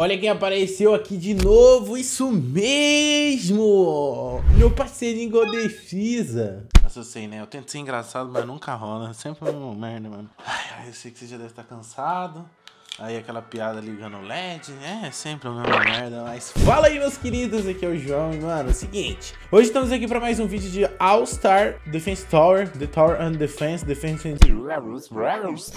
Olha quem apareceu aqui de novo, isso mesmo! Meu parceirinho Godefisa. Nossa, eu sei, né? Eu tento ser engraçado, mas nunca rola. Sempre uma merda, mano. Ai, eu sei que você já deve estar cansado. Aí aquela piada ligando o LED, é sempre a mesma merda, mas... Fala aí, meus queridos, aqui é o João, e, mano, é o seguinte... Hoje estamos aqui para mais um vídeo de All-Star Defense Tower, The Tower and Defense, Defense and...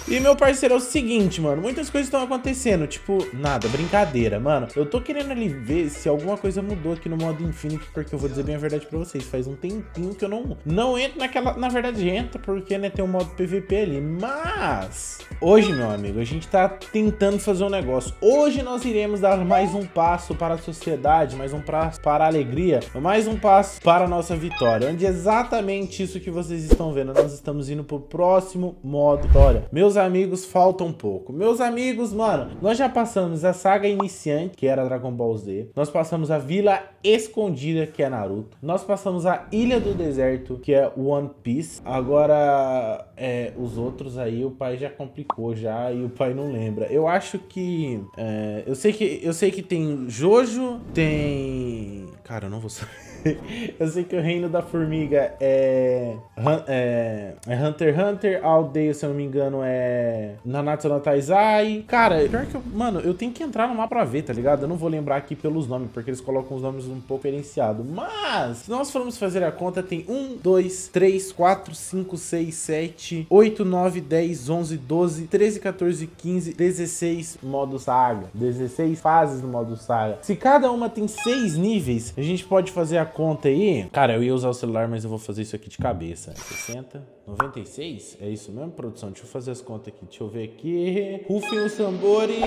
E, meu parceiro, é o seguinte, mano, muitas coisas estão acontecendo, tipo, nada, brincadeira, mano. Eu tô querendo ali ver se alguma coisa mudou aqui no modo Infinity, porque eu vou dizer bem a verdade pra vocês, faz um tempinho que eu não, não entro naquela... Na verdade, entra, porque, né, tem um modo PVP ali, mas... Hoje, meu amigo, a gente tá tentando tentando fazer um negócio. Hoje nós iremos dar mais um passo para a sociedade, mais um passo para a alegria, mais um passo para a nossa vitória. Onde é exatamente isso que vocês estão vendo. Nós estamos indo pro próximo modo vitória. Meus amigos, falta um pouco. Meus amigos, mano, nós já passamos a saga iniciante, que era Dragon Ball Z. Nós passamos a Vila Escondida, que é Naruto. Nós passamos a Ilha do Deserto, que é One Piece. Agora, é, os outros aí, o pai já complicou já e o pai não lembra. Eu acho que... É, eu, sei que eu sei que tem Jojo, tem... Cara, eu não vou saber. eu sei que o reino da formiga é, é, é Hunter x Hunter, a aldeia, se eu não me engano, é Nanatsu no Taizai. Cara, pior que eu, mano, eu tenho que entrar no mapa pra ver, tá ligado? Eu não vou lembrar aqui pelos nomes, porque eles colocam os nomes um pouco diferenciados. Mas, se nós formos fazer a conta, tem 1, 2, 3, 4, 5, 6, 7, 8, 9, 10, 11, 12, 13, 14, 15, 16 modo saga. 16 fases no modo saga. Se cada uma tem 6 níveis, a gente pode fazer a conta aí. Cara, eu ia usar o celular, mas eu vou fazer isso aqui de cabeça. 60, 96? É isso mesmo, produção? Deixa eu fazer as contas aqui. Deixa eu ver aqui. Rufem os tambores.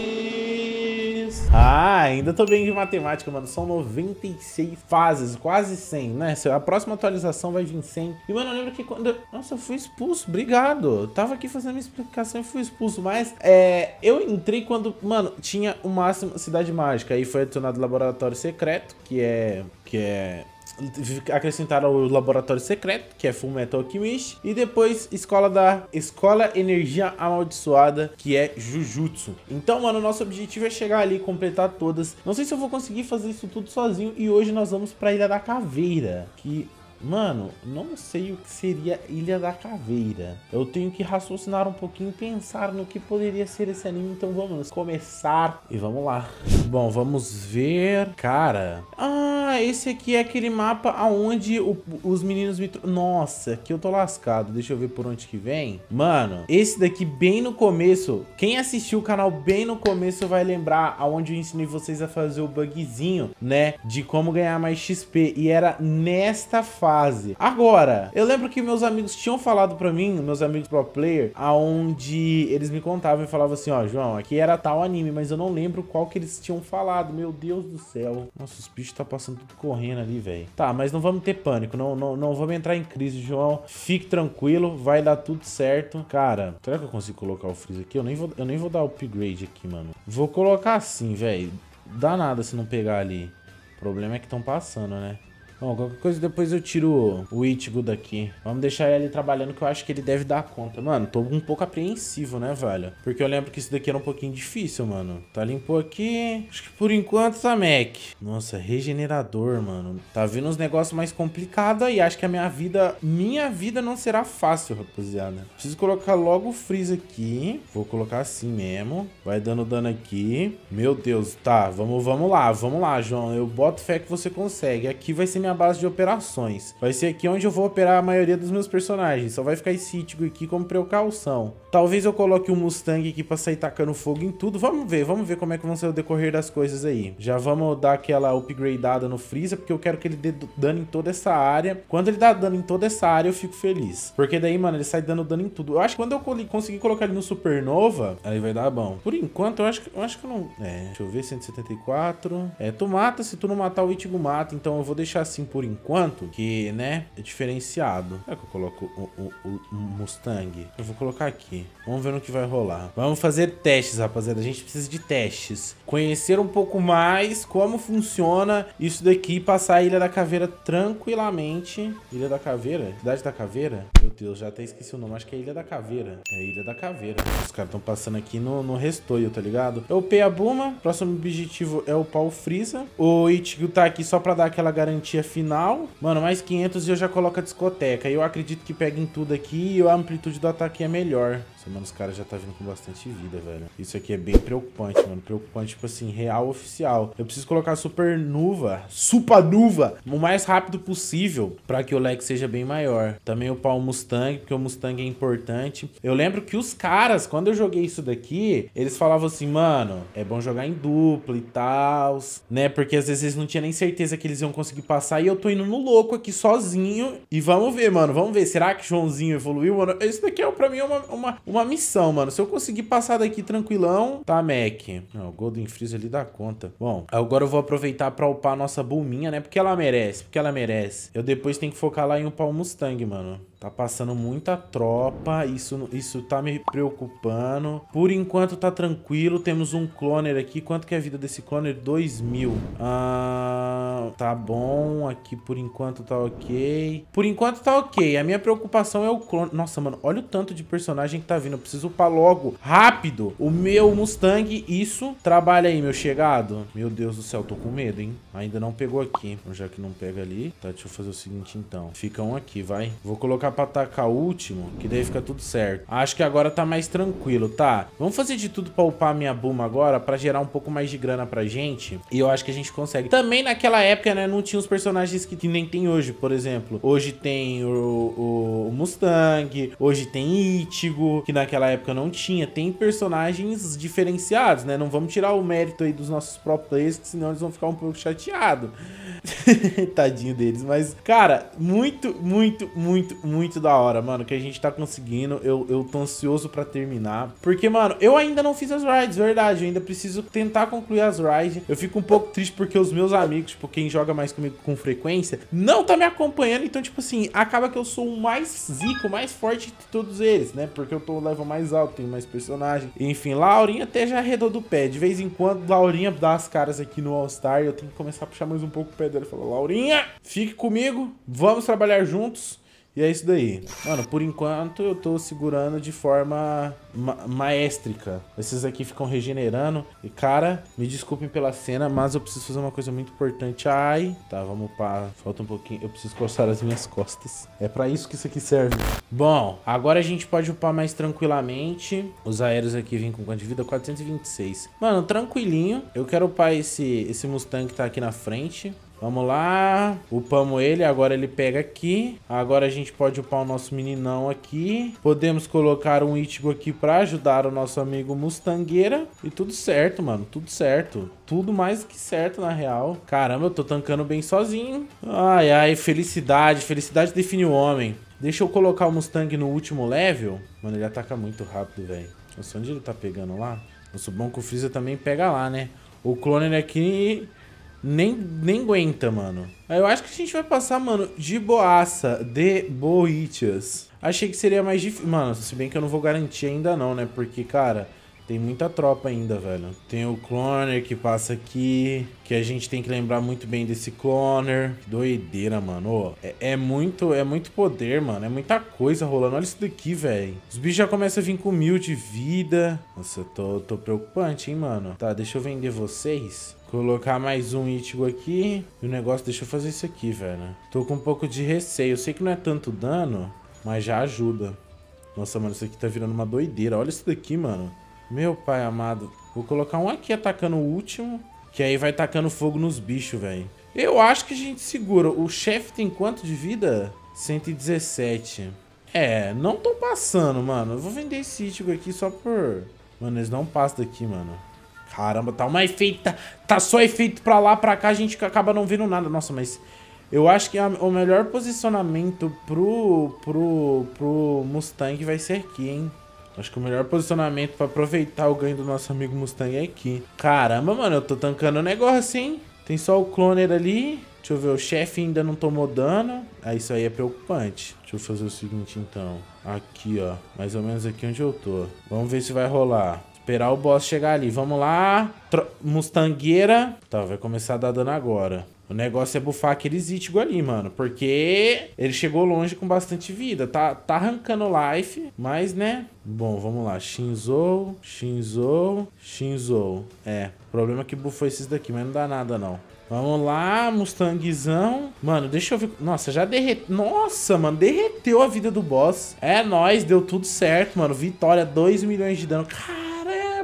Ah, ainda tô bem de matemática, mano. São 96 fases, quase 100, né? A próxima atualização vai vir 100. E, mano, eu lembro que quando... Nossa, eu fui expulso. Obrigado. Eu tava aqui fazendo minha explicação e fui expulso. Mas, é... Eu entrei quando, mano, tinha o máximo Cidade Mágica. Aí foi adicionado Laboratório Secreto, que é... Que é acrescentaram o laboratório secreto, que é Full Metal Alchemist, e depois escola da Escola Energia Amaldiçoada, que é Jujutsu. Então, mano, nosso objetivo é chegar ali e completar todas. Não sei se eu vou conseguir fazer isso tudo sozinho, e hoje nós vamos pra Ilha da Caveira, que Mano, não sei o que seria Ilha da Caveira. Eu tenho que raciocinar um pouquinho e pensar no que poderia ser esse anime. Então vamos começar e vamos lá. Bom, vamos ver. Cara. Ah, esse aqui é aquele mapa aonde o, os meninos me... Nossa, aqui eu tô lascado. Deixa eu ver por onde que vem. Mano, esse daqui bem no começo. Quem assistiu o canal bem no começo vai lembrar aonde eu ensinei vocês a fazer o bugzinho, né? De como ganhar mais XP. E era nesta fase fase. Agora, eu lembro que meus amigos tinham falado pra mim, meus amigos pro player, aonde eles me contavam e falavam assim, ó, João, aqui era tal anime, mas eu não lembro qual que eles tinham falado. Meu Deus do céu. Nossa, os bichos tá passando tudo correndo ali, velho. Tá, mas não vamos ter pânico, não, não, não vamos entrar em crise, João. Fique tranquilo, vai dar tudo certo. Cara, será que eu consigo colocar o freeze aqui? Eu nem vou, eu nem vou dar upgrade aqui, mano. Vou colocar assim, velho. Dá nada se não pegar ali. O problema é que estão passando, né? Bom, qualquer coisa depois eu tiro o Ichigo daqui. Vamos deixar ele trabalhando que eu acho que ele deve dar conta. Mano, tô um pouco apreensivo, né, velho? Porque eu lembro que isso daqui era um pouquinho difícil, mano. Tá limpou aqui. Acho que por enquanto tá Mac. Nossa, regenerador, mano. Tá vindo uns negócios mais complicados aí. Acho que a minha vida... Minha vida não será fácil, rapaziada. Preciso colocar logo o freeze aqui. Vou colocar assim mesmo. Vai dando dano aqui. Meu Deus, tá. Vamos, vamos lá. Vamos lá, João. Eu boto fé que você consegue. Aqui vai ser minha minha base de operações. Vai ser aqui onde eu vou operar a maioria dos meus personagens. Só vai ficar esse Ichigo aqui como precaução. Talvez eu coloque um Mustang aqui pra sair tacando fogo em tudo. Vamos ver, vamos ver como é que vão ser o decorrer das coisas aí. Já vamos dar aquela upgradeada no Freeza, porque eu quero que ele dê dano em toda essa área. Quando ele dá dano em toda essa área, eu fico feliz. Porque daí, mano, ele sai dando dano em tudo. Eu acho que quando eu conseguir colocar ele no Supernova, aí vai dar bom. Por enquanto, eu acho que eu, acho que eu não... É, deixa eu ver, 174. É, tu mata, se tu não matar o Ichigo mata. Então eu vou deixar assim assim por enquanto, que, né, é diferenciado. Será que eu coloco o, o, o Mustang? Eu vou colocar aqui. Vamos ver no que vai rolar. Vamos fazer testes, rapaziada. A gente precisa de testes. Conhecer um pouco mais como funciona isso daqui passar a Ilha da Caveira tranquilamente. Ilha da Caveira? Cidade da Caveira? Meu Deus, já até esqueci o nome. Acho que é Ilha da Caveira. É Ilha da Caveira. Os caras estão passando aqui no, no restoio, tá ligado? Eu upei a Buma. Próximo objetivo é o pau Freeza. O Ichigo tá aqui só pra dar aquela garantia final. Mano, mais 500 e eu já coloco a discoteca. Eu acredito que peguem tudo aqui e a amplitude do ataque é melhor. Nossa, mano, os caras já tá vindo com bastante vida, velho. Isso aqui é bem preocupante, mano. Preocupante, tipo assim, real oficial. Eu preciso colocar super nuva, supanuva, o mais rápido possível pra que o lag seja bem maior. Também o pau Mustang, porque o Mustang é importante. Eu lembro que os caras, quando eu joguei isso daqui, eles falavam assim, mano, é bom jogar em dupla e tal, né? Porque às vezes eles não tinham nem certeza que eles iam conseguir passar e eu tô indo no louco aqui sozinho. E vamos ver, mano, vamos ver. Será que Joãozinho evoluiu, mano? Isso daqui é, pra mim, uma, uma, uma missão, mano. Se eu conseguir passar daqui tranquilão, tá, Mac. Não, o Golden Freeze ali dá conta. Bom, agora eu vou aproveitar pra upar a nossa Bulminha, né? Porque ela merece, porque ela merece. Eu depois tenho que focar lá em upar o Mustang, mano. Tá passando muita tropa, isso, isso tá me preocupando. Por enquanto tá tranquilo, temos um cloner aqui. Quanto que é a vida desse cloner? 2 mil. Ah, tá bom, aqui por enquanto tá ok. Por enquanto tá ok, a minha preocupação é o cloner. Nossa, mano, olha o tanto de personagem que tá vindo. Eu preciso upar logo, rápido, o meu Mustang. Isso, trabalha aí, meu chegado. Meu Deus do céu, tô com medo, hein? Ainda não pegou aqui, já que não pega ali. Tá, deixa eu fazer o seguinte então. Fica um aqui, vai. Vou colocar colocar pra atacar o último, que daí fica tudo certo. Acho que agora tá mais tranquilo, tá? Vamos fazer de tudo pra upar minha Buma agora, pra gerar um pouco mais de grana pra gente. E eu acho que a gente consegue. Também naquela época, né, não tinha os personagens que, nem tem hoje, por exemplo. Hoje tem o, o Mustang, hoje tem Ichigo, que naquela época não tinha. Tem personagens diferenciados, né? Não vamos tirar o mérito aí dos nossos próprios players, senão eles vão ficar um pouco chateados. Tadinho deles. Mas, cara, muito, muito, muito, muito da hora, mano, que a gente tá conseguindo. Eu, eu tô ansioso pra terminar. Porque, mano, eu ainda não fiz as rides, verdade. Eu ainda preciso tentar concluir as rides. Eu fico um pouco triste porque os meus amigos, tipo, quem joga mais comigo com frequência, não tá me acompanhando. Então, tipo assim, acaba que eu sou o mais zico, mais forte de todos eles, né? Porque eu tô level mais alto, tenho mais personagem. Enfim, Laurinha até já arredou do pé. De vez em quando, Laurinha dá as caras aqui no All-Star. Eu tenho que começar a puxar mais um pouco o pé dela e falar, Laurinha, fique comigo, vamos trabalhar juntos. E é isso daí. Mano, por enquanto eu tô segurando de forma ma maestrica. Esses aqui ficam regenerando. E, cara, me desculpem pela cena, mas eu preciso fazer uma coisa muito importante. Ai, tá, vamos para. Falta um pouquinho. Eu preciso coçar as minhas costas. É pra isso que isso aqui serve. Bom, agora a gente pode upar mais tranquilamente. Os aéreos aqui vêm com quanto de vida? 426. Mano, tranquilinho. Eu quero upar esse, esse Mustang que tá aqui na frente. Vamos lá, upamos ele, agora ele pega aqui. Agora a gente pode upar o nosso meninão aqui. Podemos colocar um Ichigo aqui pra ajudar o nosso amigo Mustangueira. E tudo certo, mano, tudo certo. Tudo mais que certo, na real. Caramba, eu tô tancando bem sozinho. Ai, ai, felicidade, felicidade define o homem. Deixa eu colocar o Mustang no último level. Mano, ele ataca muito rápido, velho. Nossa, onde ele tá pegando lá? Nossa, bom que o Freeza também pega lá, né? O clone aqui nem, nem aguenta, mano. Eu acho que a gente vai passar, mano, de boaça, de boichas. Achei que seria mais difícil. Mano, se bem que eu não vou garantir ainda não, né? Porque, cara, tem muita tropa ainda, velho. Tem o cloner que passa aqui, que a gente tem que lembrar muito bem desse cloner. Doideira, mano. É, é, muito, é muito poder, mano. É muita coisa rolando. Olha isso daqui, velho. Os bichos já começam a vir com mil de vida. Nossa, eu tô, tô preocupante, hein, mano. Tá, deixa eu vender vocês. Colocar mais um Ichigo aqui. E o negócio, deixa eu fazer isso aqui, velho. Tô com um pouco de receio. Eu sei que não é tanto dano, mas já ajuda. Nossa, mano, isso aqui tá virando uma doideira. Olha isso daqui, mano. Meu pai amado. Vou colocar um aqui atacando o último. Que aí vai tacando fogo nos bichos, velho. Eu acho que a gente segura. O chefe tem quanto de vida? 117. É, não tô passando, mano. Eu vou vender esse Ichigo aqui só por... Mano, eles não passam daqui, mano. Caramba, tá uma efeito. Tá, tá só efeito pra lá, pra cá, a gente acaba não vendo nada. Nossa, mas eu acho que a, o melhor posicionamento pro, pro, pro Mustang vai ser aqui, hein? Acho que o melhor posicionamento pra aproveitar o ganho do nosso amigo Mustang é aqui. Caramba, mano, eu tô tancando o negócio, hein? Tem só o cloner ali. Deixa eu ver, o chefe ainda não tomou dano. Ah, isso aí é preocupante. Deixa eu fazer o seguinte, então. Aqui, ó. Mais ou menos aqui onde eu tô. Vamos ver se vai rolar. Esperar o boss chegar ali. Vamos lá. Tro Mustangueira. Tá, vai começar a dar dano agora. O negócio é bufar aquele Zitigo ali, mano. Porque ele chegou longe com bastante vida. Tá, tá arrancando life, mas, né? Bom, vamos lá. Shinzo, Shinzo, Shinzo. É, o problema é que bufou esses daqui, mas não dá nada, não. Vamos lá, Mustangzão. Mano, deixa eu ver. Nossa, já derreteu. Nossa, mano, derreteu a vida do boss. É nóis, deu tudo certo, mano. Vitória, 2 milhões de dano. Caramba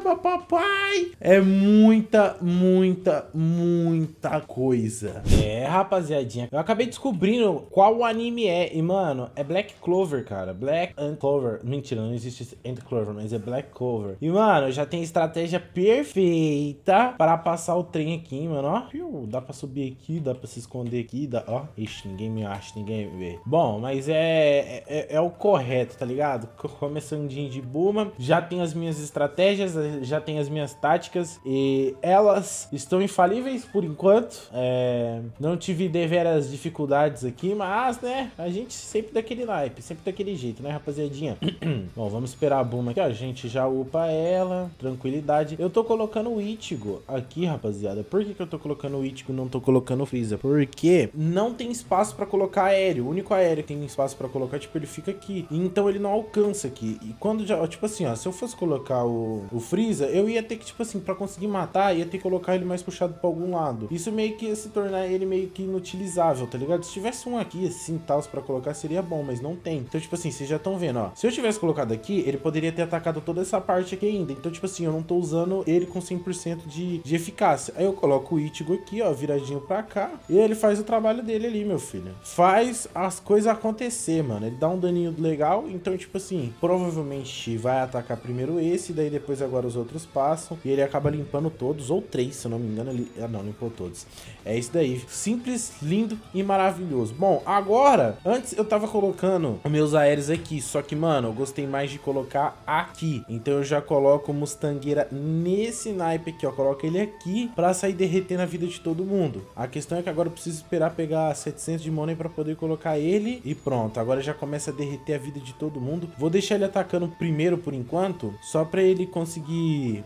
papai. É muita, muita, muita coisa. É, rapaziadinha. Eu acabei descobrindo qual o anime é. E, mano, é Black Clover, cara. Black and Clover. Mentira, não existe and Clover, mas é Black Clover. E, mano, já tem estratégia perfeita para passar o trem aqui, mano. Ó, Piu, dá pra subir aqui, dá pra se esconder aqui. Dá... Ó, ixi, ninguém me acha, ninguém me vê. Bom, mas é, é, é o correto, tá ligado? Começando de Buma. Já tem as minhas estratégias, já tem as minhas táticas e elas estão infalíveis por enquanto. É, não tive deveras dificuldades aqui, mas, né, a gente sempre daquele naipe, sempre daquele jeito, né, rapaziadinha? Bom, vamos esperar a Buma aqui, ó. A gente já upa ela, tranquilidade. Eu tô colocando o Ichigo aqui, rapaziada. Por que, que eu tô colocando o Ichigo e não tô colocando o Freeza? Porque não tem espaço pra colocar aéreo. O único aéreo que tem espaço pra colocar, tipo, ele fica aqui. Então ele não alcança aqui. E quando já, tipo assim, ó, se eu fosse colocar o, o Freeza, eu ia ter que, tipo assim, pra conseguir matar, ia ter que colocar ele mais puxado pra algum lado. Isso meio que ia se tornar ele meio que inutilizável, tá ligado? Se tivesse um aqui, assim, tal, pra colocar, seria bom, mas não tem. Então, tipo assim, vocês já estão vendo, ó. Se eu tivesse colocado aqui, ele poderia ter atacado toda essa parte aqui ainda. Então, tipo assim, eu não tô usando ele com 100% de, de eficácia. Aí eu coloco o Ichigo aqui, ó, viradinho pra cá. E ele faz o trabalho dele ali, meu filho. Faz as coisas acontecer, mano. Ele dá um daninho legal. Então, tipo assim, provavelmente vai atacar primeiro esse, daí depois agora os outros passam e ele acaba limpando todos, ou três, se eu não me engano. Ele... Ah, não, limpou todos. É isso daí. Simples, lindo e maravilhoso. Bom, agora, antes eu tava colocando meus aéreos aqui, só que, mano, eu gostei mais de colocar aqui. Então eu já coloco o Mustangueira nesse naipe aqui, ó. Coloco ele aqui pra sair derretendo a vida de todo mundo. A questão é que agora eu preciso esperar pegar 700 de money pra poder colocar ele e pronto. Agora já começa a derreter a vida de todo mundo. Vou deixar ele atacando primeiro por enquanto, só pra ele conseguir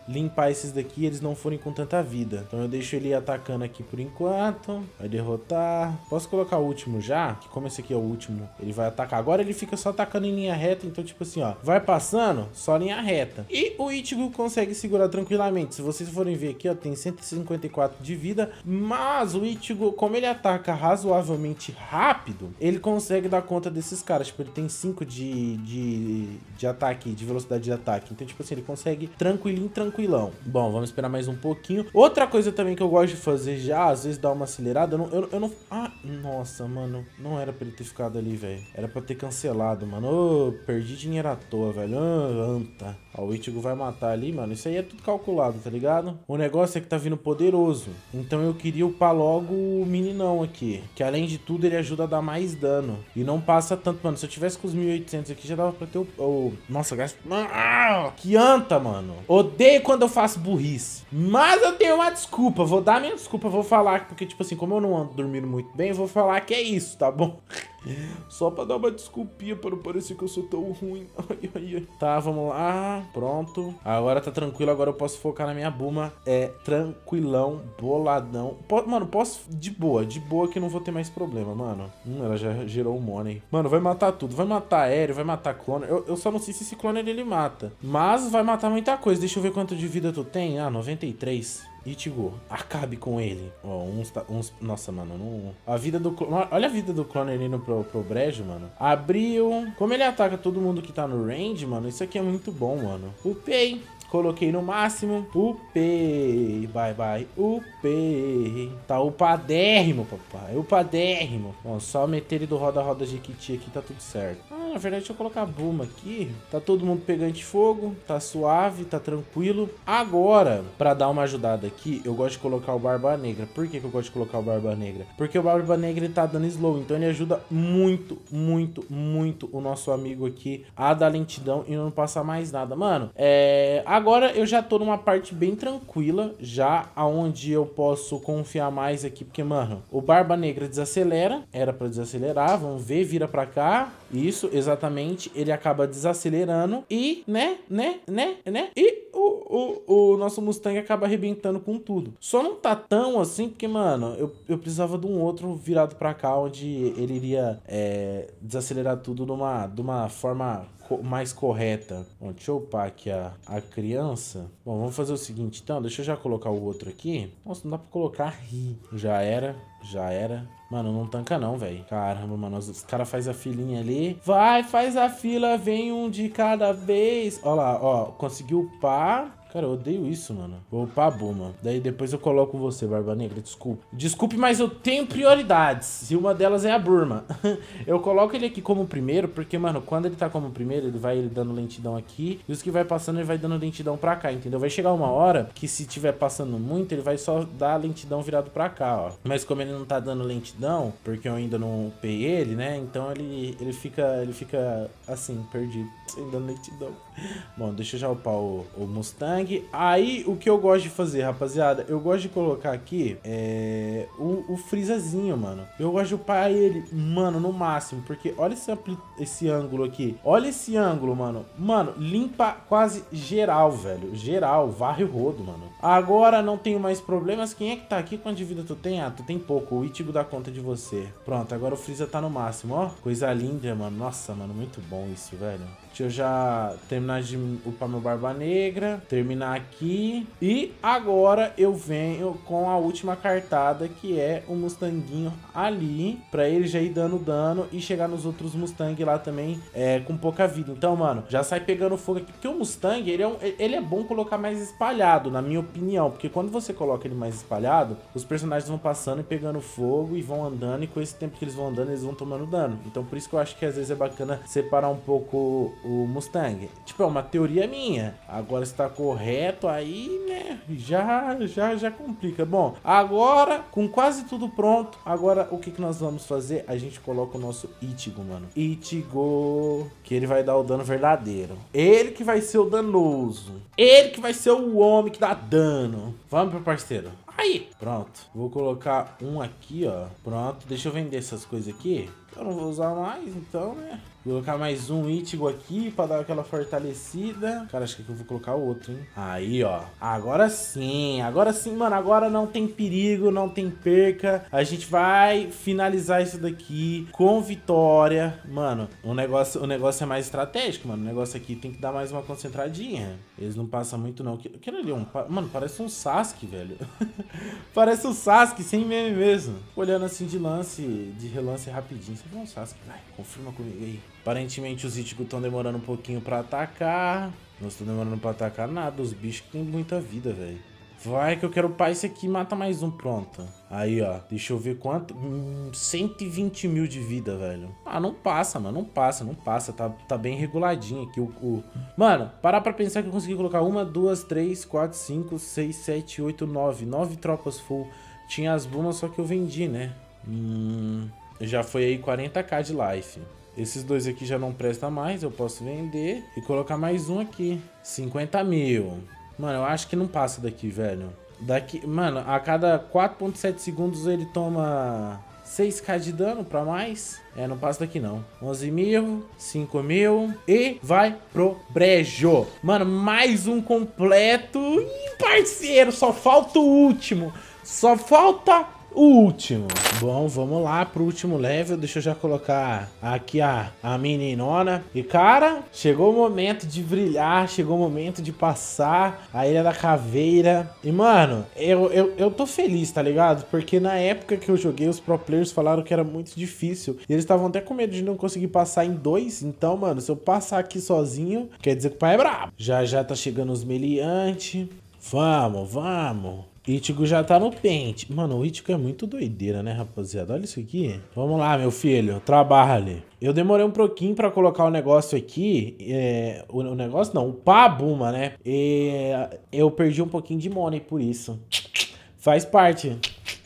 limpar esses daqui eles não forem com tanta vida. Então eu deixo ele atacando aqui por enquanto. Vai derrotar. Posso colocar o último já? Que como esse aqui é o último, ele vai atacar. Agora ele fica só atacando em linha reta. Então, tipo assim, ó. Vai passando, só linha reta. E o Ichigo consegue segurar tranquilamente. Se vocês forem ver aqui, ó, tem 154 de vida. Mas o Ichigo, como ele ataca razoavelmente rápido, ele consegue dar conta desses caras. Tipo, ele tem 5 de, de, de ataque, de velocidade de ataque. Então, tipo assim, ele consegue tranquilinho, tranquilão. Bom, vamos esperar mais um pouquinho. Outra coisa também que eu gosto de fazer já, às vezes dar uma acelerada, eu não... Eu, eu não ah, nossa, mano. Não era pra ele ter ficado ali, velho. Era pra ter cancelado, mano. Oh, perdi dinheiro à toa, velho. Oh, anta. Ó, o Ichigo vai matar ali, mano. Isso aí é tudo calculado, tá ligado? O negócio é que tá vindo poderoso. Então eu queria upar logo o meninão aqui. Que além de tudo, ele ajuda a dar mais dano. E não passa tanto, mano. Se eu tivesse com os 1800 aqui, já dava pra ter o... o... Nossa, gasto... Ah, que anta, mano. Odeio quando eu faço burrice. Mas eu tenho uma desculpa. Vou dar minha desculpa. Vou falar, porque, tipo assim, como eu não ando dormindo muito bem, eu vou falar que é isso, tá bom? Só pra dar uma desculpinha para não parecer que eu sou tão ruim. Ai, ai, ai. Tá, vamos lá. Pronto. Agora tá tranquilo. Agora eu posso focar na minha Buma. É tranquilão, boladão. mano, posso... De boa. De boa que não vou ter mais problema, mano. Hum, ela já gerou um money. Mano, vai matar tudo. Vai matar aéreo, vai matar clone. Eu, eu só não sei se esse clone ele mata. Mas vai matar muita coisa. Deixa eu ver quanto de vida tu tem. Ah, 93. Ichigo, acabe com ele. Ó, uns, tá, uns. Nossa, mano, não. A vida do. Olha a vida do clone indo pro, pro brejo, mano. Abriu. Como ele ataca todo mundo que tá no range, mano, isso aqui é muito bom, mano. Upei. Coloquei no máximo. Upei. Bye, bye. Upei. Tá upadérrimo, papai. Upadérrimo. Bom, só meter ele do roda-roda Jequiti aqui tá tudo certo. Ah, na verdade, deixa eu colocar a Buma aqui. Tá todo mundo pegante fogo, tá suave, tá tranquilo. Agora, pra dar uma ajudada aqui, eu gosto de colocar o Barba Negra. Por que, que eu gosto de colocar o Barba Negra? Porque o Barba Negra ele tá dando slow, então ele ajuda muito, muito, muito o nosso amigo aqui a dar lentidão e não passar mais nada. Mano, é... agora eu já tô numa parte bem tranquila, já aonde eu posso confiar mais aqui, porque, mano, o Barba Negra desacelera, era pra desacelerar, vamos ver, vira pra cá, isso, exatamente, ele acaba desacelerando e, né, né, né, né, e o, o, o nosso Mustang acaba arrebentando com tudo. Só não tá tão assim, porque, mano, eu, eu precisava de um outro virado pra cá, onde ele iria é, desacelerar tudo numa, de uma forma mais correta. Bom, deixa eu upar aqui a, a criança. Bom, vamos fazer o seguinte, então. Deixa eu já colocar o outro aqui. Nossa, não dá pra colocar. Já era, já era. Mano, não tanca não, velho. Caramba, mano. Os caras fazem a filinha ali. Vai, faz a fila, vem um de cada vez. Ó lá, ó. Conseguiu upar. Cara, eu odeio isso, mano. Vou upar a Buma. Daí depois eu coloco você, Barba Negra. Desculpe. Desculpe, mas eu tenho prioridades. E uma delas é a Burma. eu coloco ele aqui como primeiro, porque, mano, quando ele tá como primeiro, ele vai ele dando lentidão aqui. E os que vai passando, ele vai dando lentidão pra cá, entendeu? Vai chegar uma hora que se tiver passando muito, ele vai só dar lentidão virado pra cá, ó. Mas como ele não tá dando lentidão, porque eu ainda não upei ele, né? Então ele, ele, fica, ele fica assim, perdido. Sem dando lentidão. Bom, deixa eu já upar o, o Mustang. Aí, o que eu gosto de fazer, rapaziada, eu gosto de colocar aqui é, o, o Freezazinho, mano. Eu gosto de upar ele, mano, no máximo, porque olha esse, esse ângulo aqui. Olha esse ângulo, mano. Mano, limpa quase geral, velho. Geral, varre o rodo, mano. Agora não tenho mais problemas. Quem é que tá aqui? Quanto de vida tu tem? Ah, tu tem pouco. O Itigo dá conta de você. Pronto, agora o Freeza tá no máximo, ó. Coisa linda, mano. Nossa, mano, muito bom isso, velho. Deixa eu já terminar de upar meu Barba Negra. Terminar aqui. E agora eu venho com a última cartada, que é o Mustanguinho ali. Pra ele já ir dando dano e chegar nos outros Mustang lá também é, com pouca vida. Então, mano, já sai pegando fogo aqui. Porque o Mustang, ele é, um, ele é bom colocar mais espalhado, na minha opinião. Porque quando você coloca ele mais espalhado, os personagens vão passando e pegando fogo e vão andando. E com esse tempo que eles vão andando, eles vão tomando dano. Então, por isso que eu acho que às vezes é bacana separar um pouco o Mustang. Tipo, é uma teoria minha. Agora está correto aí, né? Já, já, já complica. Bom, agora com quase tudo pronto, agora o que, que nós vamos fazer? A gente coloca o nosso Ichigo, mano. Ichigo, que ele vai dar o dano verdadeiro. Ele que vai ser o danoso. Ele que vai ser o homem que dá dano. Vamos, meu parceiro. Aí, pronto. Vou colocar um aqui, ó. Pronto, deixa eu vender essas coisas aqui. Eu não vou usar mais, então, né? Colocar mais um Ichigo aqui pra dar aquela fortalecida. Cara, acho que eu vou colocar outro, hein? Aí, ó. Agora sim. Agora sim, mano. Agora não tem perigo, não tem perca. A gente vai finalizar isso daqui com vitória. Mano, o negócio, o negócio é mais estratégico, mano. O negócio aqui tem que dar mais uma concentradinha. Eles não passam muito, não. Aquilo ali, é um... Mano, parece um Sasuke, velho. parece um Sasuke, sem meme mesmo. Olhando assim de lance, de relance rapidinho. Você viu um Sasuke? Vai, confirma comigo aí. Aparentemente os Ichigo estão demorando um pouquinho pra atacar. Não estão demorando pra atacar nada. Os bichos tem muita vida, velho. Vai que eu quero upar esse aqui mata mais um, pronto. Aí, ó, deixa eu ver quanto... Hum, 120 mil de vida, velho. Ah, não passa, mano, não passa, não passa. Tá, tá bem reguladinho aqui o, o... Mano, parar pra pensar que eu consegui colocar uma, duas, três, quatro, cinco, seis, sete, oito, nove. Nove tropas full. Tinha as bumas, só que eu vendi, né? Hum... Já foi aí 40k de life. Esses dois aqui já não presta mais, eu posso vender e colocar mais um aqui. 50 mil. Mano, eu acho que não passa daqui, velho. Daqui, mano, a cada 4.7 segundos ele toma 6k de dano pra mais. É, não passa daqui não. 11 mil, 5 mil e vai pro brejo. Mano, mais um completo. Ih, parceiro, só falta o último. Só falta o último. Bom, vamos lá pro último level. Deixa eu já colocar aqui a, a meninona. E, cara, chegou o momento de brilhar. Chegou o momento de passar a Ilha da Caveira. E, mano, eu, eu, eu tô feliz, tá ligado? Porque na época que eu joguei, os pro players falaram que era muito difícil. E eles estavam até com medo de não conseguir passar em dois. Então, mano, se eu passar aqui sozinho, quer dizer que o pai é brabo. Já já tá chegando os meliantes. Vamos, vamos. Itigo já tá no pente. Mano, o Itigo é muito doideira, né, rapaziada? Olha isso aqui. Vamos lá, meu filho. Trabalhe. Eu demorei um pouquinho pra colocar o negócio aqui. É, o, o, negócio não, o Pabuma, né? E, eu perdi um pouquinho de money por isso. Faz parte.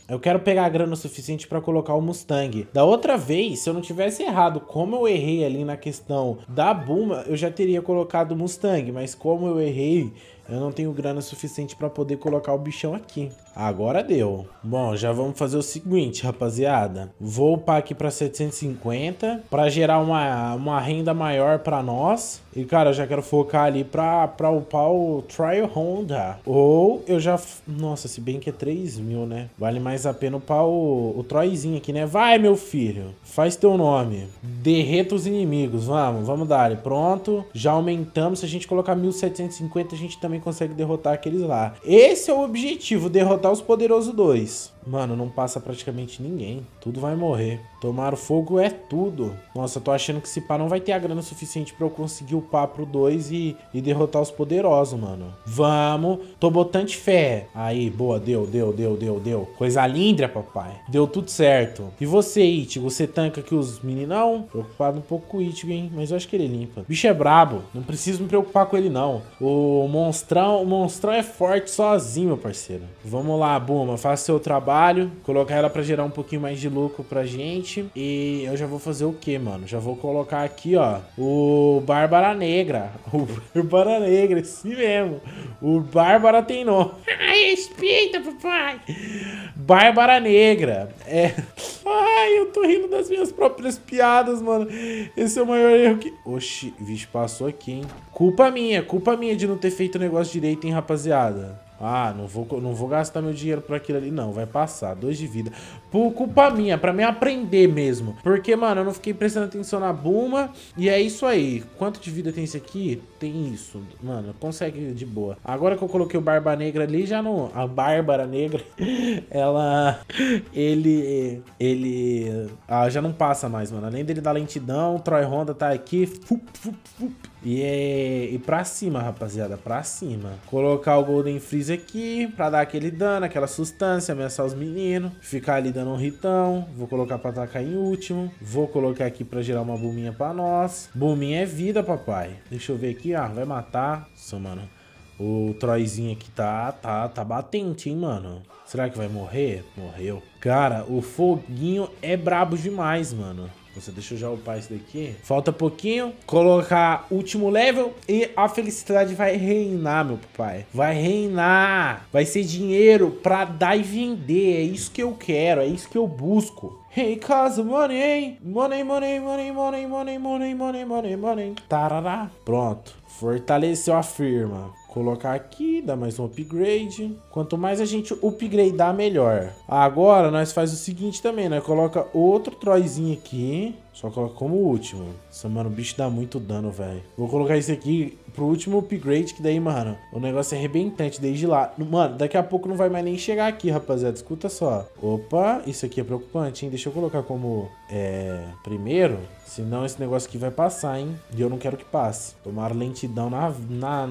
Eu quero pegar a grana o suficiente para colocar o Mustang. Da outra vez, se eu não tivesse errado, como eu errei ali na questão da Buma, eu já teria colocado o Mustang. Mas como eu errei, eu não tenho grana suficiente para poder colocar o bichão aqui. Agora deu. Bom, já vamos fazer o seguinte, rapaziada. Vou upar aqui para 750 para gerar uma, uma renda maior para nós. E, cara, eu já quero focar ali pra, pra upar o Trial Honda. Ou eu já... Nossa, se bem que é 3 mil, né? Vale mais a pena upar o, o Troyzinho aqui, né? Vai, meu filho. Faz teu nome. Derreta os inimigos. Vamos, vamos dar. Pronto. Já aumentamos. Se a gente colocar 1750, a gente também consegue derrotar aqueles lá. Esse é o objetivo, derrotar derrotar os Poderosos 2. Mano, não passa praticamente ninguém. Tudo vai morrer. Tomar fogo é tudo. Nossa, tô achando que esse pá não vai ter a grana suficiente pra eu conseguir upar pro 2 e, e derrotar os poderosos, mano. Vamos. Tô botando fé. Aí, boa. Deu, deu, deu, deu, deu. Coisa linda, papai. Deu tudo certo. E você, It? Você tanca aqui os meninão? Preocupado um pouco com o It, hein? Mas eu acho que ele limpa. bicho é brabo. Não preciso me preocupar com ele, não. O monstrão, o monstrão é forte sozinho, meu parceiro. Vamos lá, Buma. Faça seu trabalho trabalho, colocar ela para gerar um pouquinho mais de lucro pra gente. E eu já vou fazer o que, mano? Já vou colocar aqui, ó, o Bárbara Negra. O Bárbara Negra, esse mesmo. O Bárbara tem nome. Respeita, papai. Bárbara Negra. É. Ai, eu tô rindo das minhas próprias piadas, mano. Esse é o maior erro que... Oxi, bicho, passou aqui, hein? Culpa minha, culpa minha de não ter feito o negócio direito, hein, rapaziada. Ah, não vou, não vou gastar meu dinheiro por aquilo ali, não. Vai passar. Dois de vida. Por culpa minha, pra me aprender mesmo. Porque, mano, eu não fiquei prestando atenção na Buma. E é isso aí. Quanto de vida tem esse aqui? Tem isso. Mano, consegue de boa. Agora que eu coloquei o Barba Negra ali, já não... A Bárbara Negra, ela... Ele... Ele... Ah, já não passa mais, mano. Além dele dar lentidão, Troy Honda tá aqui. Fup, fup, fup. E, é, e pra cima, rapaziada, pra cima. Colocar o Golden Freeze aqui pra dar aquele dano, aquela sustância, ameaçar os meninos. Ficar ali dando um ritão. Vou colocar pra atacar em último. Vou colocar aqui pra gerar uma buminha pra nós. Buminha é vida, papai. Deixa eu ver aqui, ah, vai matar. Nossa, mano. O Troyzinho aqui tá, tá, tá batente, hein, mano. Será que vai morrer? Morreu. Cara, o foguinho é brabo demais, mano. Você deixa eu já upar isso daqui. Falta pouquinho. Colocar último level e a felicidade vai reinar, meu papai. Vai reinar. Vai ser dinheiro pra dar e vender. É isso que eu quero. É isso que eu busco. Hey, cause money, money, money, money, money, money, money, money, money, money. Tarará. Pronto. Fortaleceu a firma colocar aqui, dar mais um upgrade. Quanto mais a gente upgradear, melhor. Agora, nós faz o seguinte também, né? Coloca outro Troyzinho aqui. Só coloca como último. Nossa, mano, o bicho dá muito dano, velho. Vou colocar esse aqui pro último upgrade, que daí, mano, o negócio é arrebentante desde lá. Mano, daqui a pouco não vai mais nem chegar aqui, rapaziada. Escuta só. Opa, isso aqui é preocupante, hein? Deixa eu colocar como, é, primeiro. Senão esse negócio aqui vai passar, hein? E eu não quero que passe. Tomar lentidão na, na,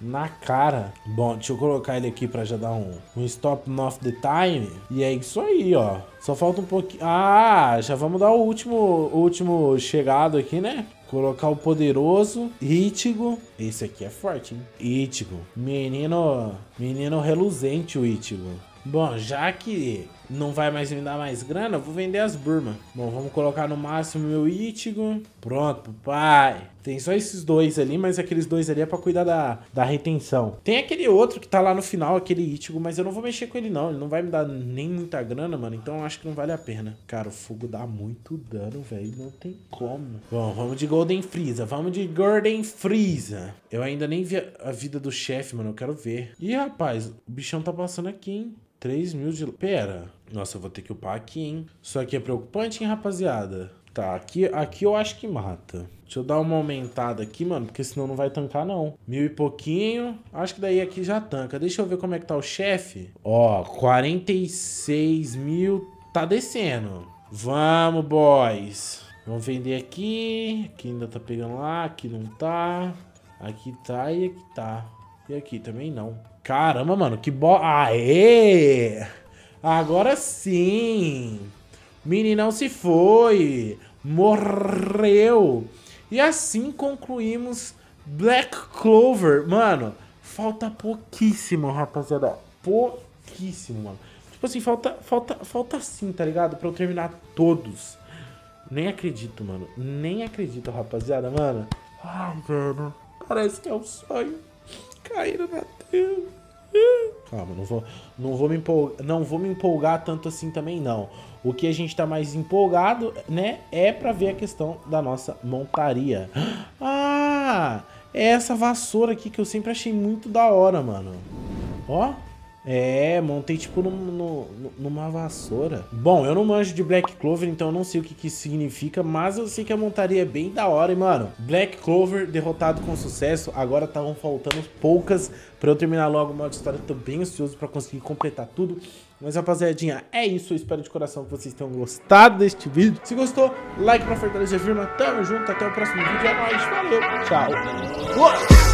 na cara. Bom, deixa eu colocar ele aqui pra já dar um, um stop off the time. E é isso aí, ó. Só falta um pouquinho... Ah, já vamos dar o último, o último chegado aqui, né? Colocar o poderoso Itigo. Esse aqui é forte, hein? Itigo. Menino... Menino reluzente o Itigo. Bom, já que não vai mais me dar mais grana, vou vender as Burma. Bom, vamos colocar no máximo meu Itigo. Pronto, pai. Tem só esses dois ali, mas aqueles dois ali é pra cuidar da, da retenção. Tem aquele outro que tá lá no final, aquele Itigo, mas eu não vou mexer com ele não. Ele não vai me dar nem muita grana, mano. Então acho que não vale a pena. Cara, o fogo dá muito dano, velho. Não tem como. Bom, vamos de Golden Freeza. Vamos de Golden Freeza. Eu ainda nem vi a vida do chefe, mano. Eu quero ver. Ih, rapaz, o bichão tá passando aqui, hein? 3 mil de... Pera. Nossa, eu vou ter que upar aqui, hein? Isso aqui é preocupante, hein, rapaziada? Tá, aqui, aqui eu acho que mata. Deixa eu dar uma aumentada aqui, mano, porque senão não vai tancar, não. Mil e pouquinho. Acho que daí aqui já tanca. Deixa eu ver como é que tá o chefe. Ó, 46 mil. Tá descendo. Vamos, boys. Vamos vender aqui. Aqui ainda tá pegando lá. Aqui não tá. Aqui tá e aqui tá. E aqui também não. Caramba, mano, que bo... Aê! Agora sim! Meninão se foi! Morreu! E assim concluímos Black Clover. Mano, falta pouquíssimo, rapaziada. Pouquíssimo, mano. Tipo assim, falta, falta, falta sim, tá ligado? Pra eu terminar todos. Nem acredito, mano. Nem acredito, rapaziada, mano. Ai, velho. Parece que é um sonho. Cair na terra. Calma, não vou, não vou me empolgar, não vou me empolgar tanto assim também não. O que a gente tá mais empolgado, né, é para ver a questão da nossa montaria. Ah, é essa vassoura aqui que eu sempre achei muito da hora, mano. Ó, é, montei tipo num, num, numa vassoura. Bom, eu não manjo de Black Clover, então eu não sei o que, que isso significa, mas eu sei que a montaria é bem da hora. E, mano, Black Clover derrotado com sucesso. Agora estavam faltando poucas pra eu terminar logo o modo história. Tô bem ansioso pra conseguir completar tudo. Mas, rapaziadinha, é isso. Eu espero de coração que vocês tenham gostado deste vídeo. Se gostou, like pra fortalecer a firma. Tamo junto, até o próximo vídeo. É nóis, valeu, tchau. Uou!